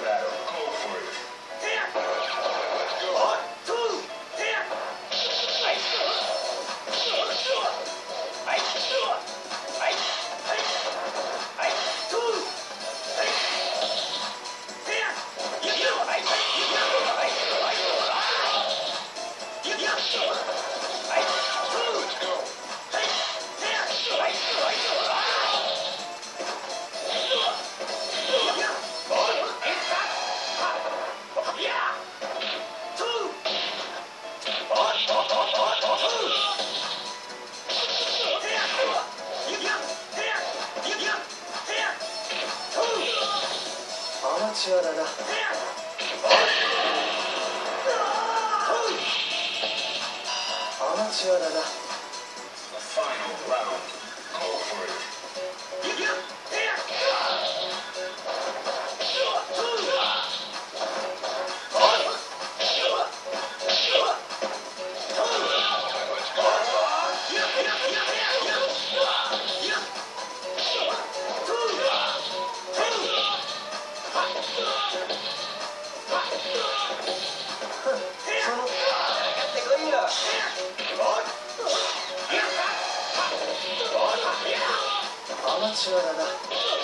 battle. チュアだ。なアマチュアだアマチュアだ。な